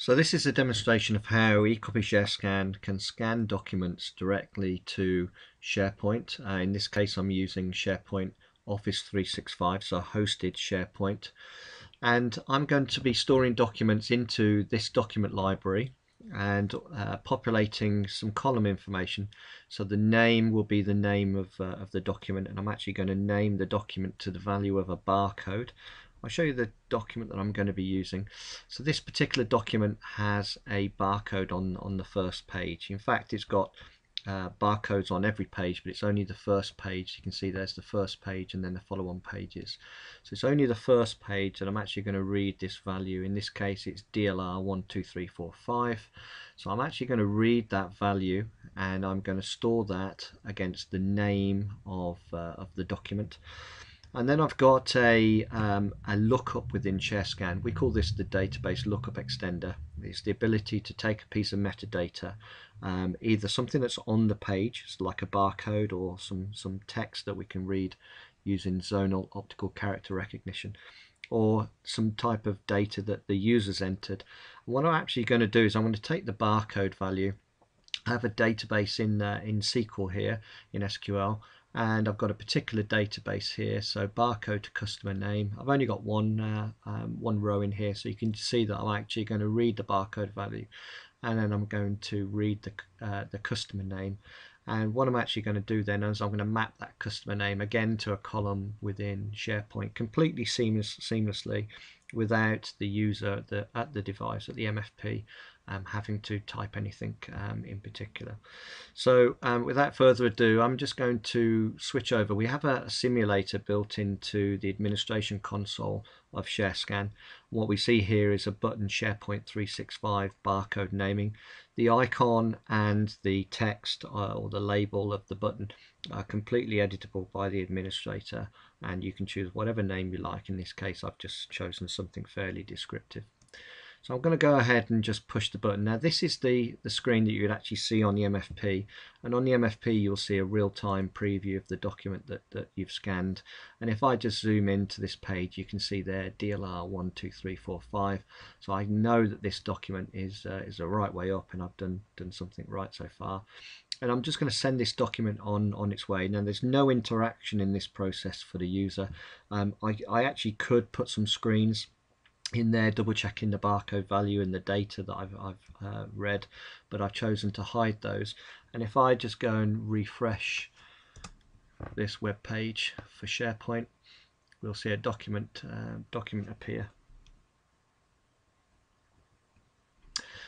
So this is a demonstration of how eCopy ShareScan can scan documents directly to SharePoint. Uh, in this case I'm using SharePoint Office 365, so hosted SharePoint. And I'm going to be storing documents into this document library and uh, populating some column information. So the name will be the name of, uh, of the document and I'm actually going to name the document to the value of a barcode. I'll show you the document that I'm going to be using. So this particular document has a barcode on, on the first page. In fact, it's got uh, barcodes on every page, but it's only the first page. You can see there's the first page and then the follow-on pages. So it's only the first page that I'm actually going to read this value. In this case, it's DLR 12345. So I'm actually going to read that value and I'm going to store that against the name of, uh, of the document. And then I've got a, um, a lookup within ShareScan. We call this the database lookup extender. It's the ability to take a piece of metadata, um, either something that's on the page, like a barcode or some, some text that we can read using zonal optical character recognition, or some type of data that the user's entered. What I'm actually going to do is I'm going to take the barcode value, I have a database in, uh, in SQL here, in SQL, and I've got a particular database here so barcode to customer name. I've only got one uh, um, one row in here so you can see that I'm actually going to read the barcode value and then I'm going to read the, uh, the customer name. And what I'm actually going to do then is I'm going to map that customer name again to a column within SharePoint completely seamless, seamlessly without the user at the, at the device, at the MFP, um, having to type anything um, in particular. So um, without further ado, I'm just going to switch over. We have a, simulator built into the administration console of ShareScan. What we see here is a button SharePoint 365 barcode naming. The icon and the text uh, or the label of the button are completely editable by the administrator and you can choose whatever name you like. In this case I've just chosen something fairly descriptive. So I'm going to go ahead and just push the button. Now this is the, the screen that you would actually see on the MFP and on the MFP you'll see a real-time preview of the document that, that you've scanned. And if I just zoom into this page you can see there DLR 12345 so I know that this document is uh, is the right way up and I've done done something right so far. And I'm just going to send this document on on its way. Now there's no interaction in this process for the user. Um, I, I actually could put some screens in there double checking the barcode value and the data that I've, I've uh, read but I've chosen to hide those. And if I just go and refresh this web page for SharePoint we'll see a document uh, document appear.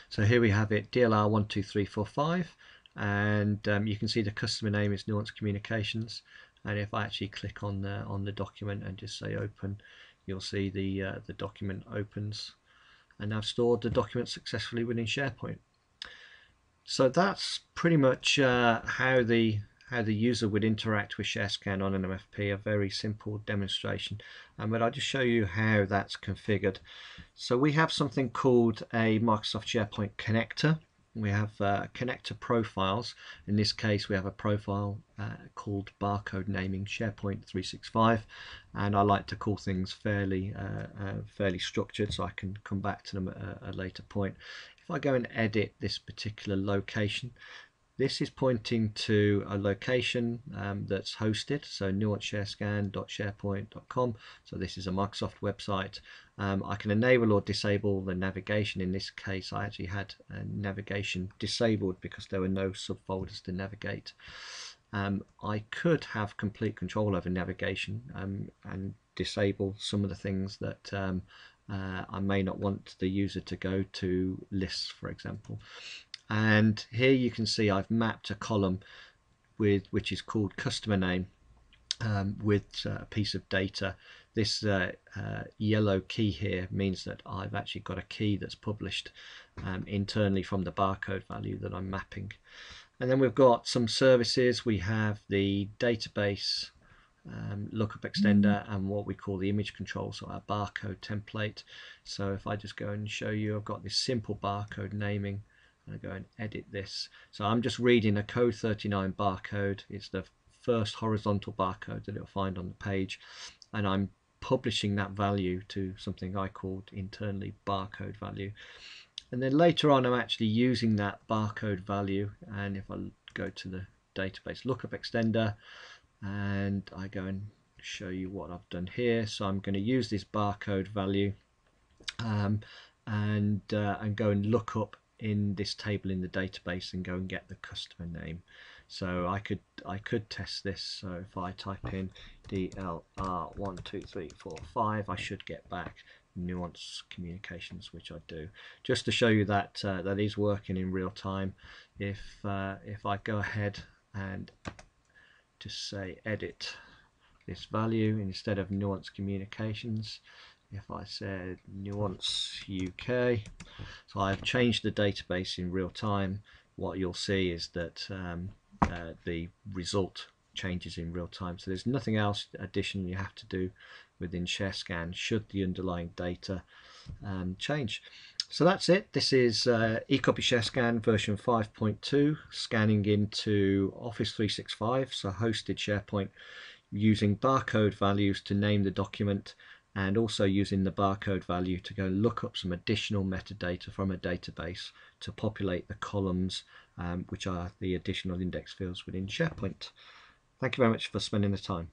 So here we have it DLR 12345 and um, you can see the customer name is Nuance Communications. And if I actually click on the on the document and just say open you'll see the uh, the document opens and I've stored the document successfully within SharePoint. So that's pretty much uh, how the how the user would interact with ShareScan on an MFP, a very simple demonstration. Um, but I'll just show you how that's configured. So we have something called a Microsoft SharePoint connector we have uh, connector profiles. In this case, we have a profile uh, called barcode naming SharePoint 365, and I like to call things fairly uh, uh, fairly structured, so I can come back to them at a, a later point. If I go and edit this particular location, this is pointing to a location um, that's hosted, so nuancesharescan.sharepoint.com. So this is a Microsoft website. Um, I can enable or disable the navigation. In this case, I actually had navigation disabled because there were no subfolders to navigate. Um, I could have complete control over navigation um, and disable some of the things that um, uh, I may not want the user to go to lists, for example and here you can see I've mapped a column with which is called customer name um, with uh, a piece of data. This uh, uh, yellow key here means that I've actually got a key that's published um, internally from the barcode value that I'm mapping. And then we've got some services. We have the database um, lookup extender and what we call the image control so our barcode template. So if I just go and show you I've got this simple barcode naming I go and edit this. So I'm just reading a code 39 barcode. It's the first horizontal barcode that it'll find on the page. And I'm publishing that value to something I called internally barcode value. and then later on I'm actually using that barcode value and if I go to the database lookup extender and I go and show you what I've done here so I'm going to use this barcode value um, and uh, and go and look up in this table in the database and go and get the customer name. So I could I could test this. So if I type in DLR12345 I should get back nuance communications which I do. Just to show you that uh, that is working in real time if uh, if I go ahead and just say edit this value instead of nuance communications if I said nuance UK so I've changed the database in real time. What you'll see is that um, uh, the result changes in real time. So there's nothing else addition you have to do within ShareScan should the underlying data um, change. So that's it. This is uh, eCopy ShareScan version 5.2 scanning into Office 365 so hosted SharePoint using barcode values to name the document and also using the barcode value to go look up some additional metadata from a database to populate the columns um, which are the additional index fields within SharePoint. Thank you very much for spending the time.